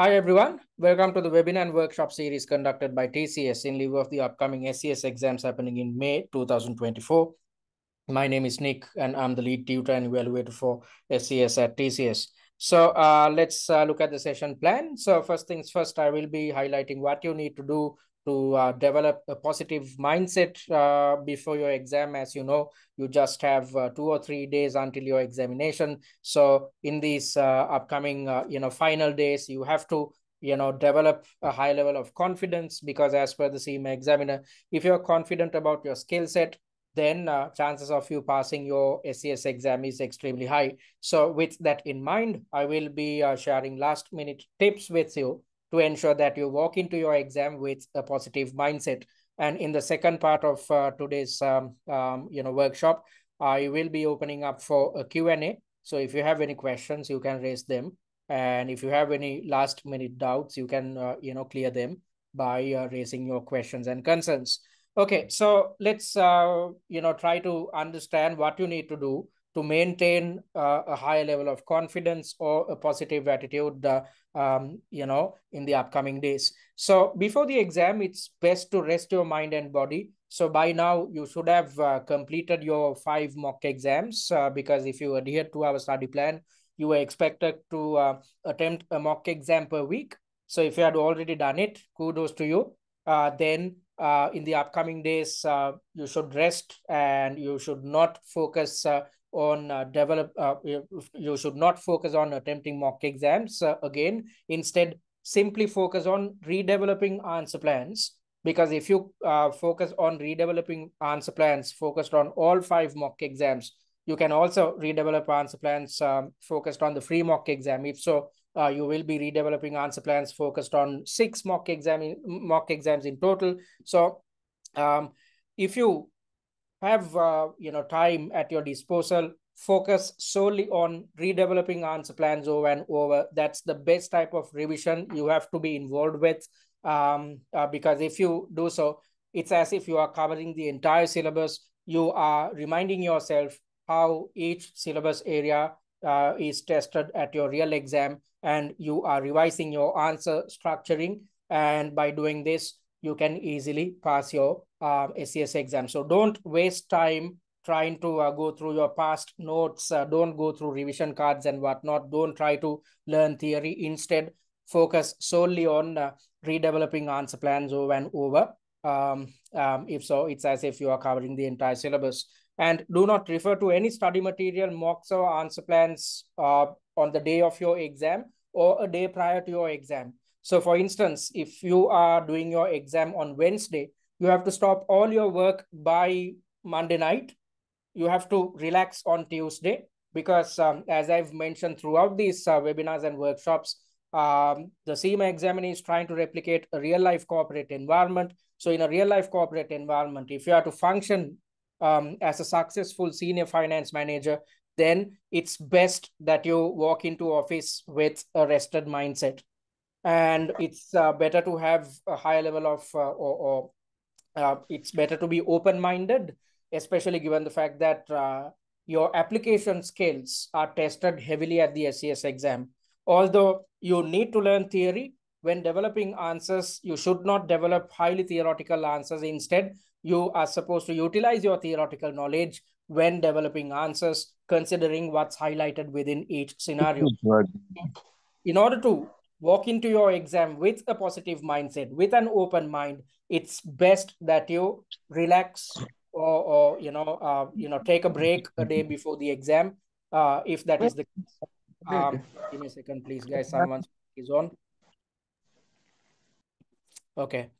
Hi everyone, welcome to the webinar and workshop series conducted by TCS in lieu of the upcoming SCS exams happening in May 2024. My name is Nic and I'm the lead tutor and evaluator for SCS at TCS. So uh, let's uh, look at the session plan. So first things first, I will be highlighting what you need to do to uh, develop a positive mindset uh, before your exam. As you know, you just have uh, two or three days until your examination. So in these uh, upcoming, uh, you know, final days, you have to you know develop a high level of confidence because as per the CIMA examiner if you're confident about your skill set then uh, chances of you passing your SCS exam is extremely high. So with that in mind, I will be sharing last minute tips with you to ensure that you walk into your exam with a positive mindset. And in the second part of uh, today's um, um, you know workshop, I will be opening up for a Q&A. So if you have any questions, you can raise them. And if you have any last minute doubts, you can uh, you know clear them by uh, raising your questions and concerns. Okay, so let's uh, you know try to understand what you need to do to maintain uh, a higher level of confidence or a positive attitude uh, um, you know in the upcoming days. So before the exam it's best to rest your mind and body. So by now you should have uh, completed your five mock exams uh, because if you adhere to our study plan you were expected to uh, attempt a mock exam per week. So if you had already done it kudos to you. Uh, then in the upcoming days, you should rest and you should not focus on uh, develop uh, you should not focus on attempting mock exams. Uh, again instead simply focus on redeveloping answer plans because if you uh, focus on redeveloping answer plans focused on all five mock exams you can also redevelop answer plans um, focused on the free mock exam. If so uh, you will be redeveloping answer plans focused on six mock exam mock exams in total. So um, if you have uh, you know time at your disposal. Focus solely on redeveloping answer plans over and over. That's the best type of revision you have to be involved with um, uh, because if you do so it's as if you are covering the entire syllabus. You are reminding yourself how each syllabus area uh, is tested at your real exam and you are revising your answer structuring. And by doing this you can easily pass your uh, SCS exam. So don't waste time trying to uh, go through your past notes. Uh, don't go through revision cards and whatnot. Don't try to learn theory. Instead, focus solely on uh, redeveloping answer plans over and over. Um, um, if so, it's as if you are covering the entire syllabus. And do not refer to any study material, mocks or answer plans uh, on the day of your exam or a day prior to your exam. So for instance, if you are doing your exam on Wednesday, you have to stop all your work by Monday night. You have to relax on Tuesday because um, as I've mentioned throughout these uh, webinars and workshops, um, the CIMA examiner is trying to replicate a real life corporate environment. So in a real life corporate environment, if you are to function um, as a successful senior finance manager, then it's best that you walk into office with a rested mindset and it's uh, better to have a higher level of uh, or, or uh, it's better to be open minded especially given the fact that uh, your application skills are tested heavily at the SCS exam. Although you need to learn theory when developing answers you should not develop highly theoretical answers. Instead you are supposed to utilize your theoretical knowledge when developing answers considering what's highlighted within each scenario. In order to walk into your exam with a positive mindset, with an open mind, it's best that you relax or, or you know, uh, you know, take a break a day before the exam, uh, if that is the case. Um, give me a second, please, guys. Someone is on. Okay.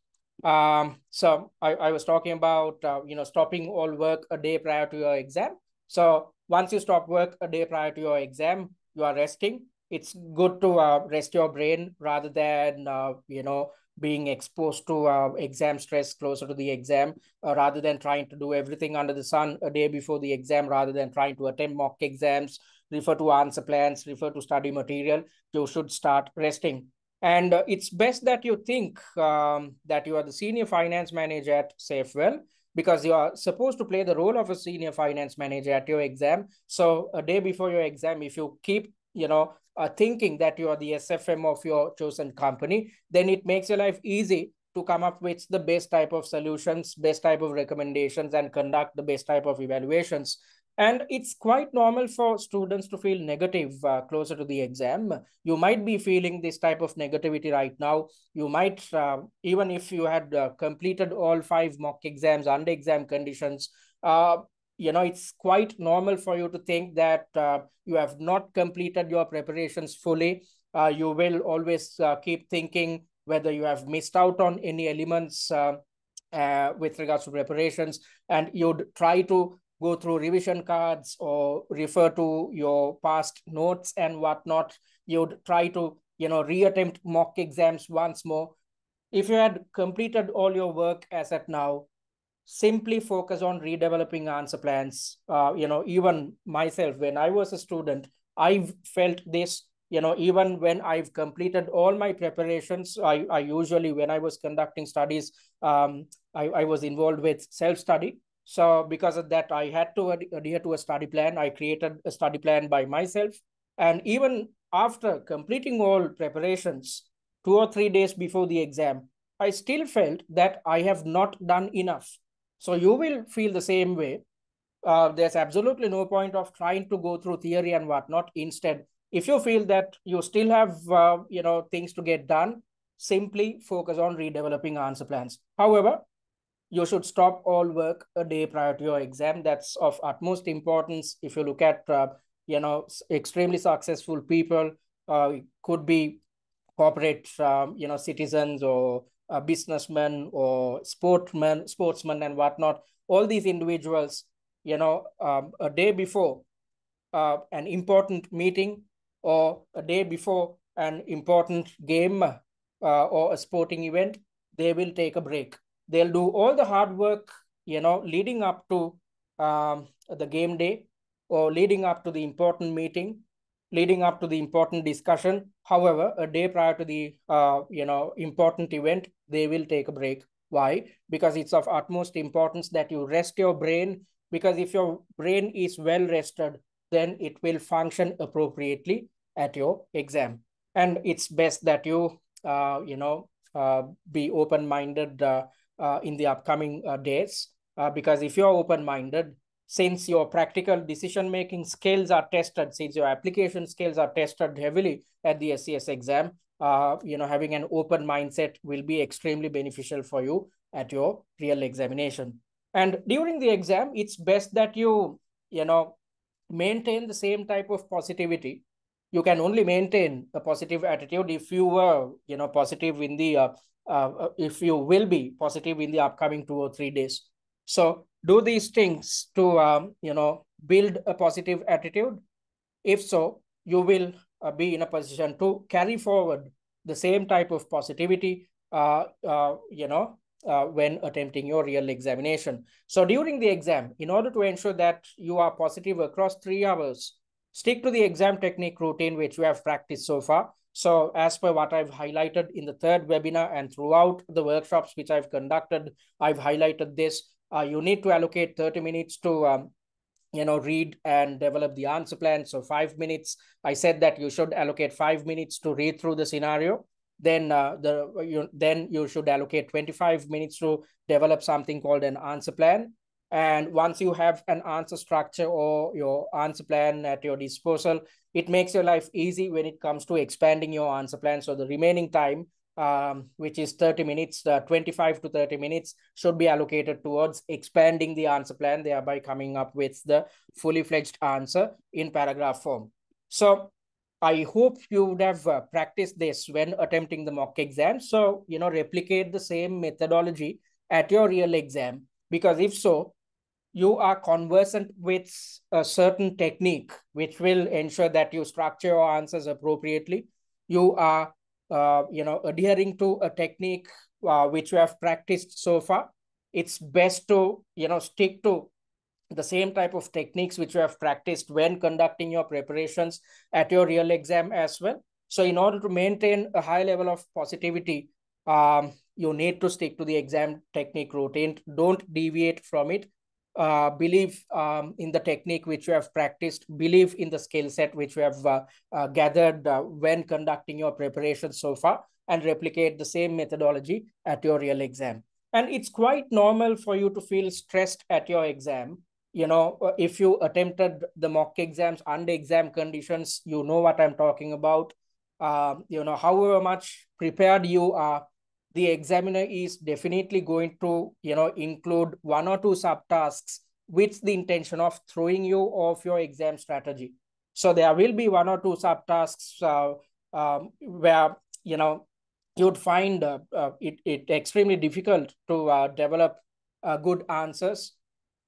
Um, so I, I was talking about, uh, you know, stopping all work a day prior to your exam. So once you stop work a day prior to your exam, you are resting it's good to uh, rest your brain rather than uh, you know being exposed to uh, exam stress closer to the exam uh, rather than trying to do everything under the sun a day before the exam rather than trying to attempt mock exams refer to answer plans refer to study material. You should start resting. And uh, it's best that you think um, that you are the senior finance manager at Saefwell because you are supposed to play the role of a senior finance manager at your exam. So a day before your exam if you keep you know, uh, thinking that you are the SFM of your chosen company, then it makes your life easy to come up with the best type of solutions, best type of recommendations, and conduct the best type of evaluations. And it's quite normal for students to feel negative uh, closer to the exam. You might be feeling this type of negativity right now. You might, uh, even if you had uh, completed all five mock exams under exam conditions, uh, you know, it's quite normal for you to think that uh, you have not completed your preparations fully. Uh, you will always keep thinking whether you have missed out on any elements with regards to preparations, and you'd try to go through revision cards or refer to your past notes and whatnot. You'd try to, you know, reattempt mock exams once more. If you had completed all your work as at now, simply focus on redeveloping answer plans. Uh, you know, even myself, when I was a student, I've felt this, you know, even when I've completed all my preparations, I, I usually, when I was conducting studies, um, I, I was involved with self-study. So because of that, I had to adhere to a study plan. I created a study plan by myself. And even after completing all preparations, two or three days before the exam, I still felt that I have not done enough. So you will feel the same way. Uh, there's absolutely no point of trying to go through theory and whatnot. Instead, if you feel that you still have uh, you know things to get done, simply focus on redeveloping answer plans. However, you should stop all work a day prior to your exam. That's of utmost importance. If you look at, uh, you know, extremely successful people, uh, could be corporate, um, you know, citizens or uh, businessmen or sportsmen, sportsmen and whatnot. All these individuals, you know, um, a day before uh, an important meeting or a day before an important game uh, or a sporting event, they will take a break they'll do all the hard work, you know, leading up to um, the game day or leading up to the important meeting, leading up to the important discussion. However, a day prior to the, uh, you know, important event, they will take a break. Why? Because it's of utmost importance that you rest your brain because if your brain is well rested, then it will function appropriately at your exam. And it's best that you, uh, you know, uh, be open-minded uh, uh, in the upcoming uh, days. Because if you're open-minded, since your practical decision-making skills are tested, since your application skills are tested heavily at the SCS exam, uh, you know, having an open mindset will be extremely beneficial for you at your real examination. And during the exam, it's best that you, you know, maintain the same type of positivity. You can only maintain a positive attitude if you were, you know, positive in the uh, uh, if you will be positive in the upcoming two or three days. So do these things to, um, you know, build a positive attitude. If so, you will uh, be in a position to carry forward the same type of positivity, uh, uh, you know, uh, when attempting your real examination. So during the exam, in order to ensure that you are positive across three hours, stick to the exam technique routine which you have practiced so far. So as per what I've highlighted in the third webinar and throughout the workshops which I've conducted, I've highlighted this. Uh, you need to allocate 30 minutes to um, you know read and develop the answer plan. So five minutes i said that you should allocate five minutes to read through the scenario. Then uh, the you then you should allocate 25 minutes to develop something called an answer plan. And once you have an answer structure or your answer plan at your disposal, it makes your life easy when it comes to expanding your answer plan. So the remaining time, um, which is 30 minutes, uh, 25 to 30 minutes, should be allocated towards expanding the answer plan, thereby coming up with the fully fledged answer in paragraph form. So I hope you would have uh, practiced this when attempting the mock exam. So, you know, replicate the same methodology at your real exam. Because if so, you are conversant with a certain technique, which will ensure that you structure your answers appropriately. You are, uh, you know, adhering to a technique uh, which you have practiced so far. It's best to, you know, stick to the same type of techniques which you have practiced when conducting your preparations at your real exam as well. So in order to maintain a high level of positivity, um, you need to stick to the exam technique routine. Don't deviate from it uh, believe um, in the technique which you have practiced, believe in the skill set which you have uh, uh, gathered uh, when conducting your preparation so far, and replicate the same methodology at your real exam. And it's quite normal for you to feel stressed at your exam. You know, uh, if you attempted the mock exams under exam conditions, you know what I'm talking about. Um, you know, however much prepared you are, the examiner is definitely going to, you know, include one or two subtasks with the intention of throwing you off your exam strategy. So there will be one or two subtasks uh, um, where, you know, you'd find uh, uh, it, it extremely difficult to uh, develop uh, good answers.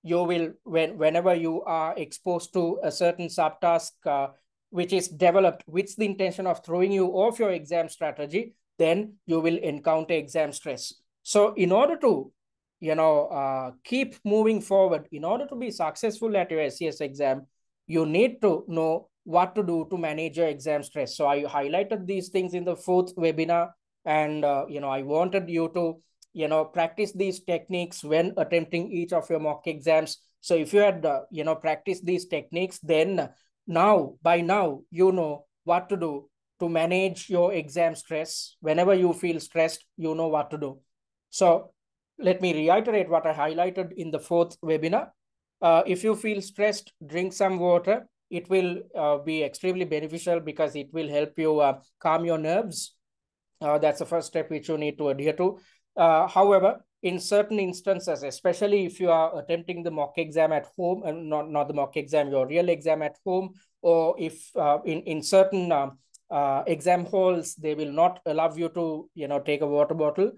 You will, when whenever you are exposed to a certain subtask, uh, which is developed with the intention of throwing you off your exam strategy, then you will encounter exam stress. So in order to, you know, uh, keep moving forward, in order to be successful at your SCS exam, you need to know what to do to manage your exam stress. So I highlighted these things in the fourth webinar and, uh, you know, I wanted you to, you know, practice these techniques when attempting each of your mock exams. So if you had, uh, you know, practiced these techniques, then now, by now, you know what to do to manage your exam stress. Whenever you feel stressed, you know what to do. So let me reiterate what I highlighted in the fourth webinar. Uh, if you feel stressed, drink some water. It will uh, be extremely beneficial because it will help you uh, calm your nerves. Uh, that's the first step which you need to adhere to. Uh, however, in certain instances, especially if you are attempting the mock exam at home and not, not the mock exam, your real exam at home, or if uh, in, in certain um, uh, exam halls, they will not allow you to, you know, take a water bottle.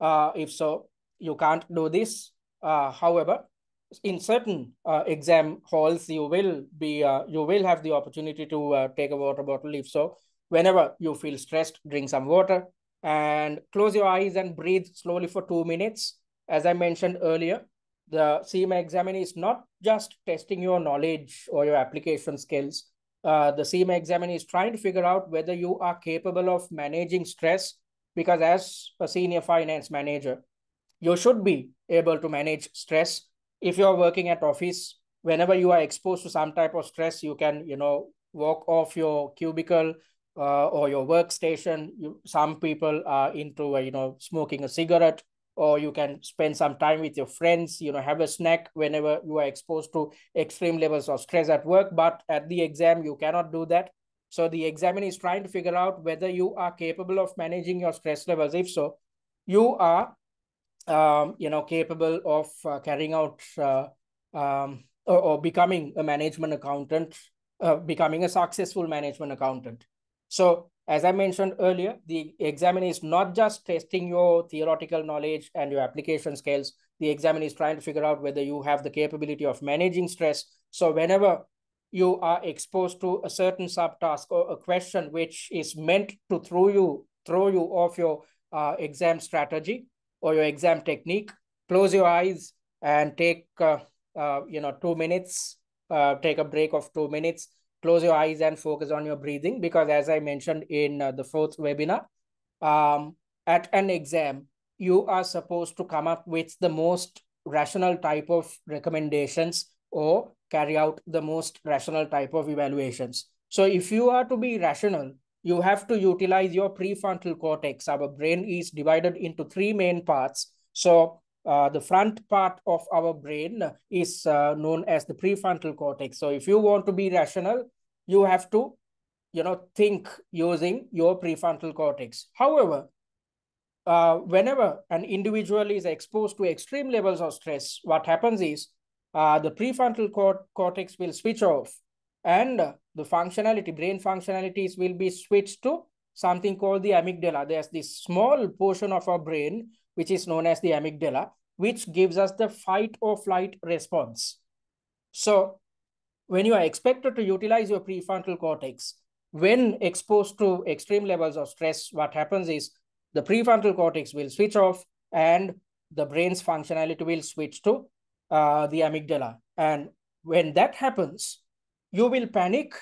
Uh, if so, you can't do this. Uh, however, in certain uh, exam halls, you will be, uh, you will have the opportunity to uh, take a water bottle. If so, whenever you feel stressed, drink some water and close your eyes and breathe slowly for two minutes. As I mentioned earlier, the CIMA examiner is not just testing your knowledge or your application skills uh, the CIMA examiner is trying to figure out whether you are capable of managing stress because as a senior finance manager, you should be able to manage stress. If you're working at office, whenever you are exposed to some type of stress, you can, you know, walk off your cubicle uh, or your workstation. You, some people are into, uh, you know, smoking a cigarette or you can spend some time with your friends you know have a snack whenever you are exposed to extreme levels of stress at work. But at the exam you cannot do that. So the examiner is trying to figure out whether you are capable of managing your stress levels. If so you are um, you know capable of uh, carrying out uh, um, or, or, becoming a management accountant uh, becoming a successful management accountant. So as I mentioned earlier, the examiner is not just testing your theoretical knowledge and your application skills. The examiner is trying to figure out whether you have the capability of managing stress. So whenever you are exposed to a certain subtask or a question which is meant to throw you throw you off your uh, exam strategy or your exam technique, close your eyes and take uh, uh, you know two minutes. Uh, take a break of two minutes close your eyes and focus on your breathing because as I mentioned in uh, the fourth webinar, um, at an exam, you are supposed to come up with the most rational type of recommendations or carry out the most rational type of evaluations. So if you are to be rational, you have to utilize your prefrontal cortex. Our brain is divided into three main parts. So uh, the front part of our brain is uh, known as the prefrontal cortex. So if you want to be rational, you have to, you know, think using your prefrontal cortex. However, uh, whenever an individual is exposed to extreme levels of stress, what happens is uh, the prefrontal cort cortex will switch off and the functionality, brain functionalities will be switched to something called the amygdala. There's this small portion of our brain which is known as the amygdala, which gives us the fight or flight response. So when you are expected to utilize your prefrontal cortex, when exposed to extreme levels of stress, what happens is the prefrontal cortex will switch off and the brain's functionality will switch to uh, the amygdala. And when that happens, you will panic.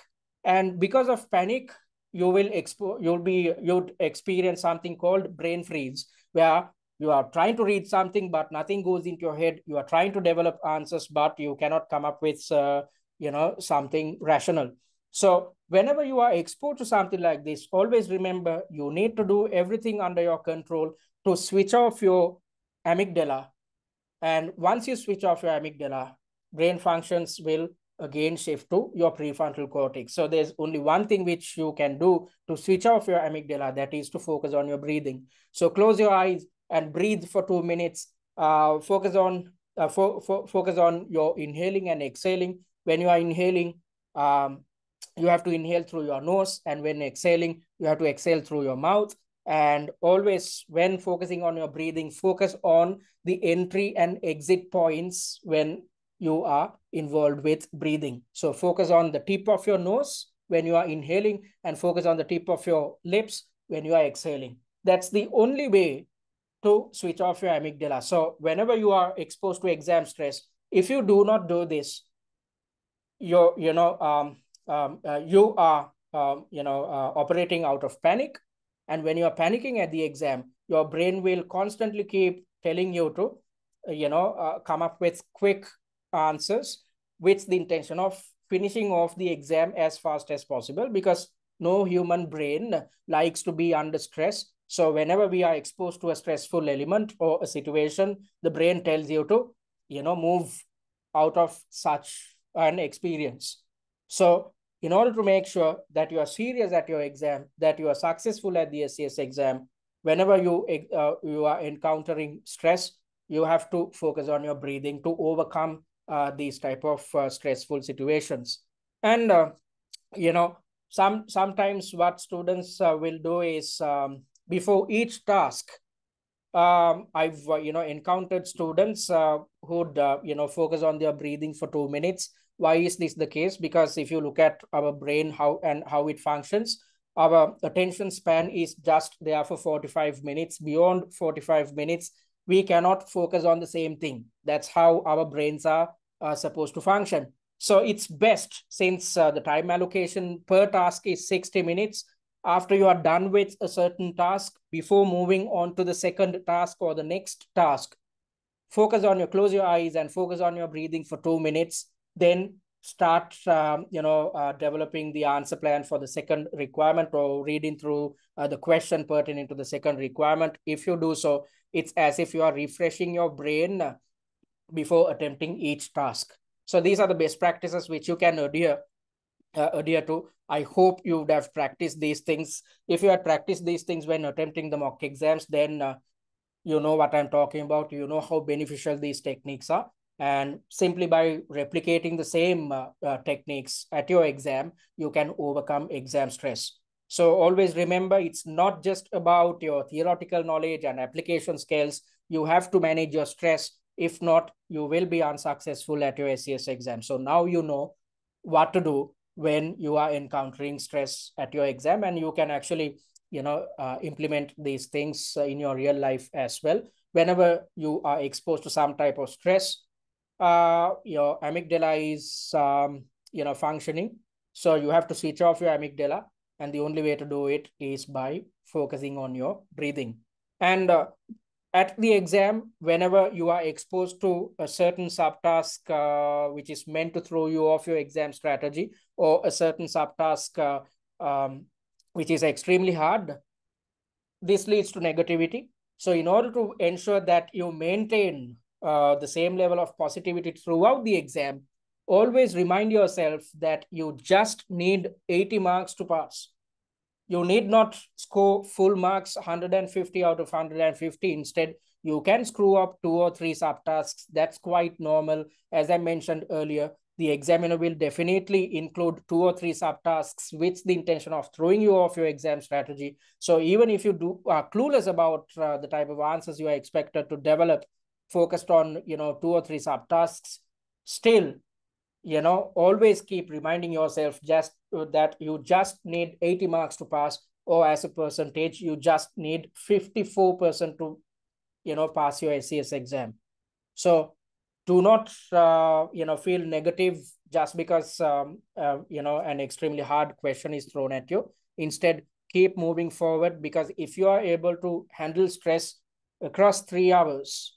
And because of panic, you will expo you'll be you'd experience something called brain freeze, where you are trying to read something, but nothing goes into your head. You are trying to develop answers, but you cannot come up with, uh, you know, something rational. So whenever you are exposed to something like this, always remember you need to do everything under your control to switch off your amygdala. And once you switch off your amygdala, brain functions will again shift to your prefrontal cortex. So there's only one thing which you can do to switch off your amygdala, that is to focus on your breathing. So close your eyes and breathe for two minutes. Uh, focus on uh, fo fo focus on your inhaling and exhaling. When you are inhaling, um, you have to inhale through your nose, and when exhaling, you have to exhale through your mouth. And always, when focusing on your breathing, focus on the entry and exit points when you are involved with breathing. So focus on the tip of your nose when you are inhaling and focus on the tip of your lips when you are exhaling. That's the only way to switch off your amygdala. So whenever you are exposed to exam stress, if you do not do this, you're, you know, um, um, uh, you are, um, you know, uh, operating out of panic. And when you are panicking at the exam, your brain will constantly keep telling you to, you know, uh, come up with quick answers with the intention of finishing off the exam as fast as possible because no human brain likes to be under stress. So whenever we are exposed to a stressful element or a situation, the brain tells you to, you know, move out of such an experience. So in order to make sure that you are serious at your exam, that you are successful at the SCS exam, whenever you, uh, you are encountering stress, you have to focus on your breathing to overcome uh, these type of uh, stressful situations. And, uh, you know, some sometimes what students uh, will do is um, before each task, um, I've, uh, you know, encountered students uh, who'd, you know, focus on their breathing for two minutes. Why is this the case? Because if you look at our brain how and how it functions, our attention span is just there for 45 minutes. Beyond 45 minutes, we cannot focus on the same thing. That's how our brains are uh, supposed to function. So it's best since uh, the time allocation per task is 60 minutes. After you are done with a certain task, before moving on to the second task or the next task, focus on your, close your eyes and focus on your breathing for two minutes. Then start, um, you know, uh, developing the answer plan for the second requirement or reading through uh, the question pertaining to the second requirement. If you do so, it's as if you are refreshing your brain before attempting each task. So these are the best practices which you can adhere, uh, adhere to. I hope you would have practiced these things. If you had practiced these things when attempting the mock exams, then uh, you know what I'm talking about. You know how beneficial these techniques are. And simply by replicating the same uh, uh, techniques at your exam, you can overcome exam stress. So always remember, it's not just about your theoretical knowledge and application skills. You have to manage your stress if not, you will be unsuccessful at your SCS exam. So now you know what to do when you are encountering stress at your exam and you can actually you know uh, implement these things in your real life as well. Whenever you are exposed to some type of stress uh, your amygdala is um, you know functioning. So you have to switch off your amygdala and the only way to do it is by focusing on your breathing. And uh, at the exam, whenever you are exposed to a certain subtask uh, which is meant to throw you off your exam strategy or a certain subtask uh, um, which is extremely hard, this leads to negativity. So in order to ensure that you maintain uh, the same level of positivity throughout the exam, always remind yourself that you just need 80 marks to pass you need not score full marks 150 out of 150 instead you can screw up two or three subtasks. That's quite normal. As i mentioned earlier the examiner will definitely include two or three subtasks with the intention of throwing you off your exam strategy. So even if you do are clueless about uh, the type of answers you are expected to develop focused on you know two or three subtasks still you know always keep reminding yourself just uh, that you just need 80 marks to pass or as a percentage you just need 54% to you know pass your SCS exam. So do not uh, you know feel negative just because um, uh, you know an extremely hard question is thrown at you. Instead keep moving forward because if you are able to handle stress across three hours,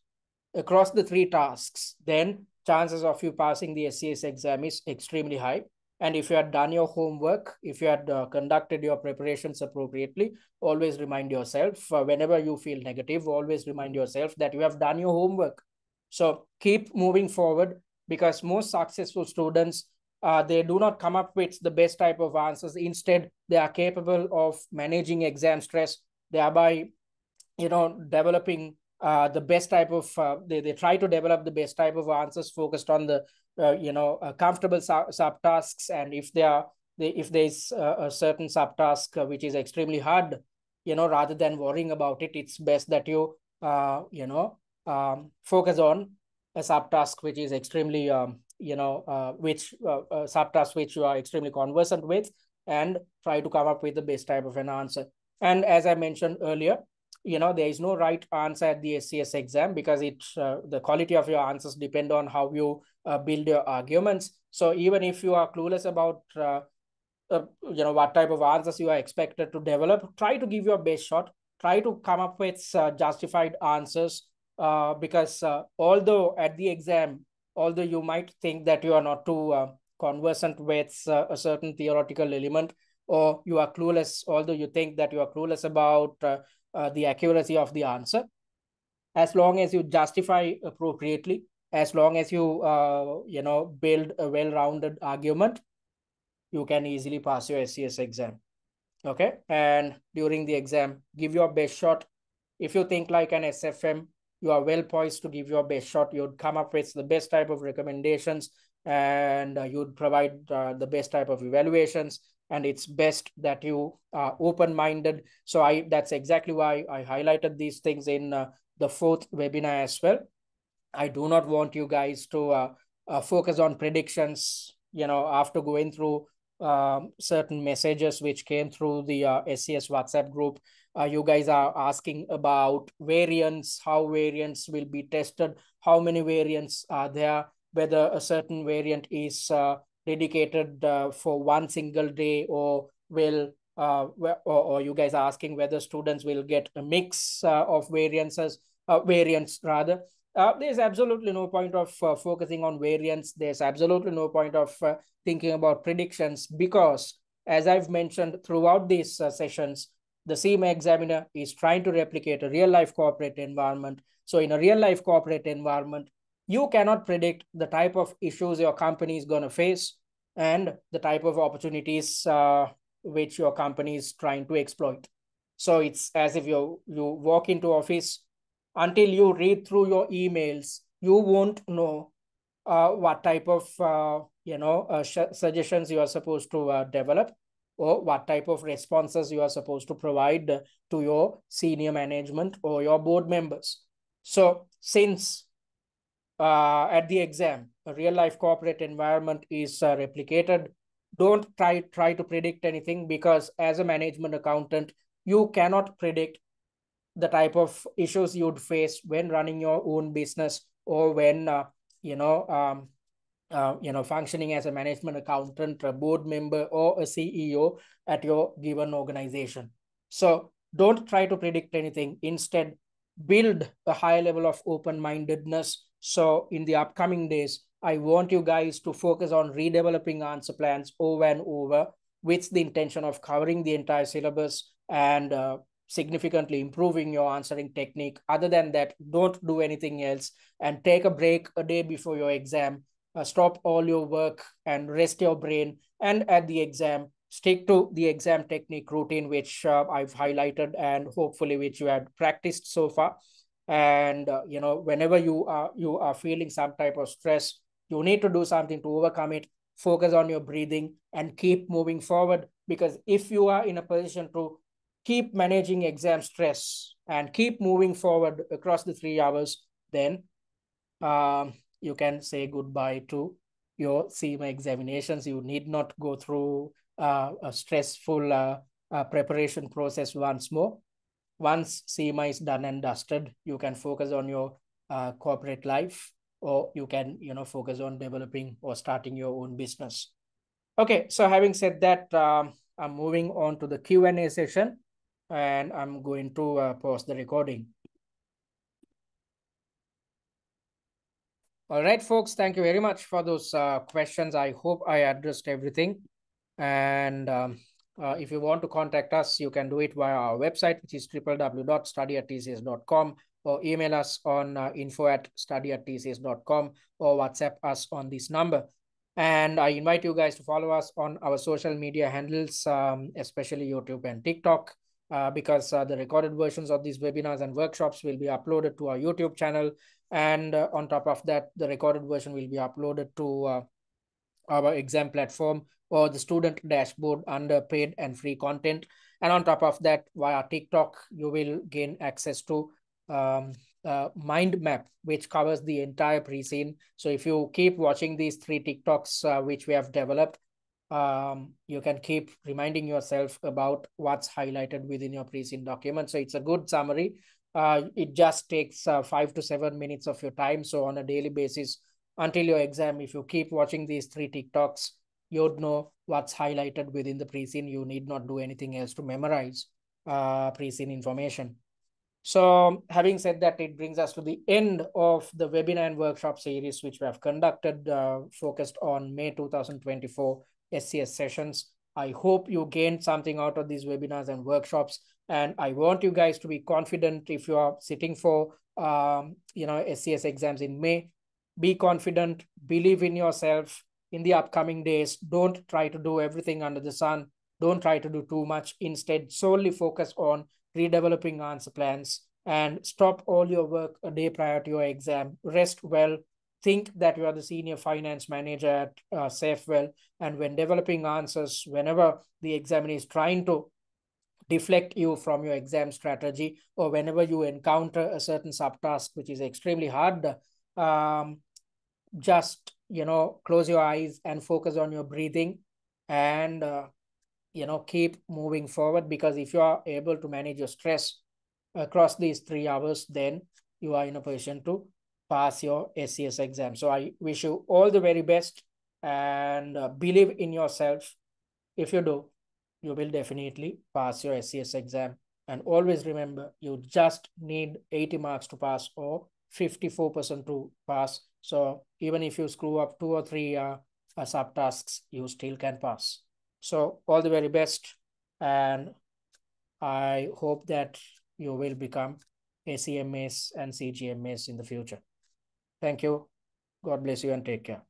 across the three tasks, then chances of you passing the SCS exam is extremely high. And if you had done your homework, if you had uh, conducted your preparations appropriately, always remind yourself, uh, whenever you feel negative, always remind yourself that you have done your homework. So keep moving forward because most successful students, uh, they do not come up with the best type of answers. Instead, they are capable of managing exam stress, thereby, you know, developing uh, the best type of uh, they, they try to develop the best type of answers focused on the uh, you know uh, comfortable su- subtasks. And if they are they, if there's a certain subtask uh, which is extremely hard you know rather than worrying about it it's best that you you know um, focus on a subtask which is extremely um, you know which subtask which you are extremely conversant with and try to come up with the best type of an answer. And as i mentioned earlier you know there is no right answer at the SCS exam because it uh, the quality of your answers depend on how you uh, build your arguments. So even if you are clueless about uh, uh, you know what type of answers you are expected to develop, try to give your best shot. Try to come up with uh, justified answers uh, because although at the exam, although you might think that you are not too conversant with a certain theoretical element or you are clueless, although you think that you are clueless about uh, the accuracy of the answer. As long as you justify appropriately, as long as you uh, you know build a well-rounded argument, you can easily pass your SCS exam. Okay, and during the exam, give your best shot. If you think like an SFM, you are well poised to give your best shot. You'd come up with the best type of recommendations and uh, you'd provide uh, the best type of evaluations and it's best that you are open-minded. So i that's exactly why i highlighted these things in uh, the fourth webinar as well. I do not want you guys to uh, uh, focus on predictions you know after going through um, certain messages which came through the scs uh, whatsapp group. Uh, you guys are asking about variants how variants will be tested how many variants are there whether a certain variant is uh, dedicated uh, for one single day or will uh, or, or you guys are asking whether students will get a mix uh, of variances uh, variants rather. Uh, there's absolutely no point of uh, focusing on variants. There's absolutely no point of uh, thinking about predictions because as i've mentioned throughout these uh, sessions the CIMA examiner is trying to replicate a real life corporate environment. So in a real life corporate environment you cannot predict the type of issues your company is going to face and the type of opportunities uh, which your company is trying to exploit. So it's as if you you walk into office until you read through your emails, you won't know uh, what type of uh, you know uh, suggestions you are supposed to uh, develop or what type of responses you are supposed to provide to your senior management or your board members. So since uh, at the exam, a real life corporate environment is uh, replicated. Don't try try to predict anything because as a management accountant, you cannot predict the type of issues you'd face when running your own business or when uh, you know um, uh, you know functioning as a management accountant, a board member, or a CEO at your given organization. So don't try to predict anything. Instead, build a high level of open mindedness so in the upcoming days, I want you guys to focus on redeveloping answer plans over and over with the intention of covering the entire syllabus and uh, significantly improving your answering technique. Other than that, don't do anything else and take a break a day before your exam. Uh, stop all your work and rest your brain. And at the exam, stick to the exam technique routine, which uh, I've highlighted and hopefully which you had practiced so far and uh, you know whenever you are you are feeling some type of stress you need to do something to overcome it. Focus on your breathing and keep moving forward. Because if you are in a position to keep managing exam stress and keep moving forward across the three hours then um, you can say goodbye to your CIMA examinations. You need not go through uh, a stressful uh, uh, preparation process once more once CIMA is done and dusted, you can focus on your uh, corporate life or you can, you know, focus on developing or starting your own business. Okay, so having said that, um, I'm moving on to the Q&A session and I'm going to uh, pause the recording. All right, folks, thank you very much for those uh, questions. I hope I addressed everything. And um, uh, if you want to contact us, you can do it via our website, which is www.study@tcs.com, or email us on uh, info at study@tcs.com, or WhatsApp us on this number. And I invite you guys to follow us on our social media handles, um, especially YouTube and TikTok, uh, because uh, the recorded versions of these webinars and workshops will be uploaded to our YouTube channel. And uh, on top of that, the recorded version will be uploaded to uh, our exam platform or the student dashboard under paid and free content. And on top of that, via TikTok, you will gain access to um, uh, mind map, which covers the entire pre-seen. So if you keep watching these three TikToks, uh, which we have developed, um, you can keep reminding yourself about what's highlighted within your pre-seen document. So it's a good summary. Uh, it just takes uh, five to seven minutes of your time. So on a daily basis, until your exam, if you keep watching these three TikToks, you'd know what's highlighted within the pre-seen. You need not do anything else to memorize uh, pre-seen information. So having said that, it brings us to the end of the webinar and workshop series, which we have conducted uh, focused on May 2024 SCS sessions. I hope you gained something out of these webinars and workshops. And I want you guys to be confident if you are sitting for, um, you know, SCS exams in May. Be confident, believe in yourself in the upcoming days. Don't try to do everything under the sun. Don't try to do too much. Instead, solely focus on redeveloping answer plans, and stop all your work a day prior to your exam. Rest well. Think that you are the senior finance manager at uh, Saefwell, and when developing answers, whenever the examiner is trying to deflect you from your exam strategy, or whenever you encounter a certain subtask which is extremely hard, um, just you know close your eyes and focus on your breathing and uh, you know keep moving forward because if you are able to manage your stress across these three hours then you are in a position to pass your SCS exam. So I wish you all the very best and uh, believe in yourself. If you do you will definitely pass your SCS exam. And always remember you just need 80 marks to pass or 54% to pass so even if you screw up two or three uh, uh, subtasks you still can pass so all the very best. And I hope that you will become ACMAs and CGMAs in the future. Thank you. God bless you and take care.